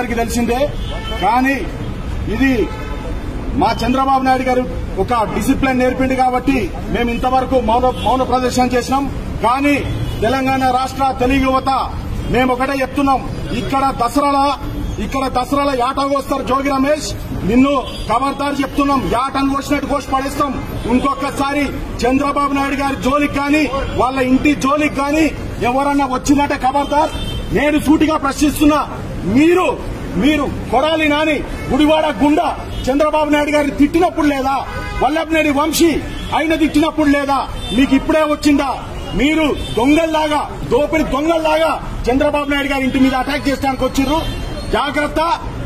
అందరికీ తెలిసిందే. కానీ ఇది మా చంద్రబాబు నాయుడు గారు ఒక డిసిప్లిన్ నేర్పిండు కాబట్టి మేము ఇంతవరకు మౌన మౌన ప్రదర్శన చేసినాం. కానీ తెలంగాణ రాష్ట్ర తెలుగు యువత మేము ఒకటే చెప్తున్నాం. ఇక్కడ దసరాల ఇక్కడ దసరాల యాట కోస్తారు జోగి రమేష్. నిన్ను ఖబర్దారు చెప్తున్నాం. యాటను కోసినట్టు కోసి పడేస్తాం. ఇంకొకసారి చంద్రబాబు నాయుడు గారి జోలికి కానీ వాళ్ళ ఇంటి జోలికి కానీ ఎవరన్నా వచ్చిందంటే ఖబర్దార్ నేను సూటిగా ప్రశ్నిస్తున్నా. మీరు మీరు కొడాలి నాని గుడివాడ గుండా చంద్రబాబు నాయుడు గారిని తిట్టినప్పుడు లేదా వల్లభనేని వంశీ ఆయన తిట్టినప్పుడు లేదా మీకు ఇప్పుడే వచ్చిందా? మీరు దొంగల్లాగా దోపిడి దొంగల్లాగా చంద్రబాబు నాయుడు గారి ఇంటి మీద అటాక్ చేయడానికి వచ్చిర్రు. జాగ్రత్త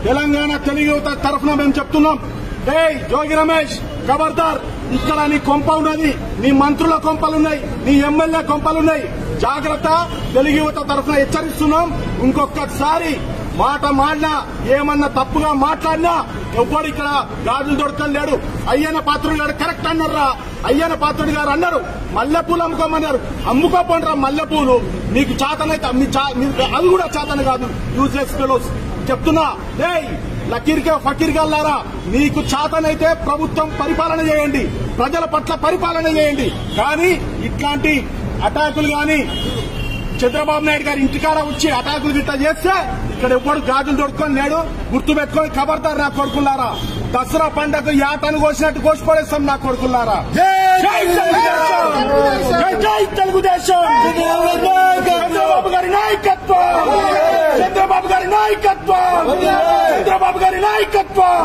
తెలంగాణ తెలుగు యువత తరఫున మేము చెప్తున్నాం. డే జోగి రమేష్ ఖబర్దార్ ఇక్కడ నీ కొంప ఉన్నది నీ మంత్రుల కొంపలున్నాయి నీ ఎమ్మెల్యే కొంపలున్నాయి. జాగ్రత్త తెలుగు యువత తరఫున హెచ్చరిస్తున్నాం. ఇంకొకసారి మాట మాడినా ఏమన్నా తప్పుగా మాట్లాడినా ఎవ్వడు ఇక్కడ గాజులు దొరకలేడు అయ్యన పాత్రుడు గారు కరెక్ట్ అన్నారా అయ్యన పాత్రుడు గారు అన్నారు మల్లెపూలు అమ్ముకోమన్నారు. అమ్ముకోపోండిరా మల్లెపూలు. నీకు చేతనైతే మీ చా- అది కూడా చేతన కాదు. యూజ్లెస్ ఫెలోస్ చెప్తున్నా ఏయ్ లకీర్కే ఫకీర్ గల్లారా మీకు చేతనైతే ప్రభుత్వం పరిపాలన చేయండి. ప్రజల పట్ల పరిపాలన చేయండి. కానీ ఇట్లాంటి అటాకులు గాని చంద్రబాబు నాయుడు గారి ఇంటికాడ వచ్చి అటాకులు గిట్ట చేస్తే ఇక్కడ ఎవ్వడు గాజులు దొడుకొని లేడు గుర్తు పెట్టుకొని ఖబర్దార్ నా కొడుకులారా. దసరా పండగ యాటను కోసినట్టు కోసి పడేస్తాం నా కొడుకులారా. జై తెలుగుదేశం! చంద్రబాబు గారి నాయకత్వం! చంద్రబాబు గారి నాయకత్వం! చంద్రబాబు గారి నాయకత్వం!